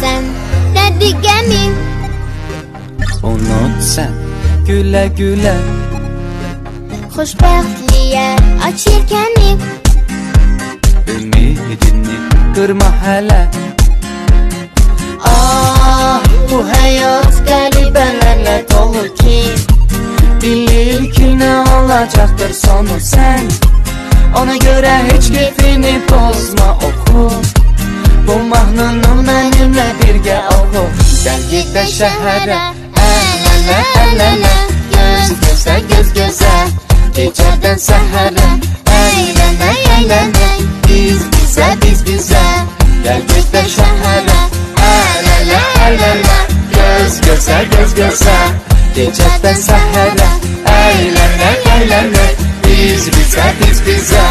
sən Dərdi qəmi Unut sən gülə gülə Xoşbəxtliyə aç yelkəni Ümidini qırma hələ Ah bu həyat qəribələrlə dolu ki. Bilir ki nə olacaqdır sonu sən Ona görə heç keyfini pozma oxu Bu mahnını mənimlə ho Gel gide şehre. Elele elele Göz göze göz göze. Geceden sehere Eylene eylene Biz bize biz bize. Gel gide şehre. Elele elele Göz göze göz göze. Geceden sehere Eylene eylene Biz bize biz bize.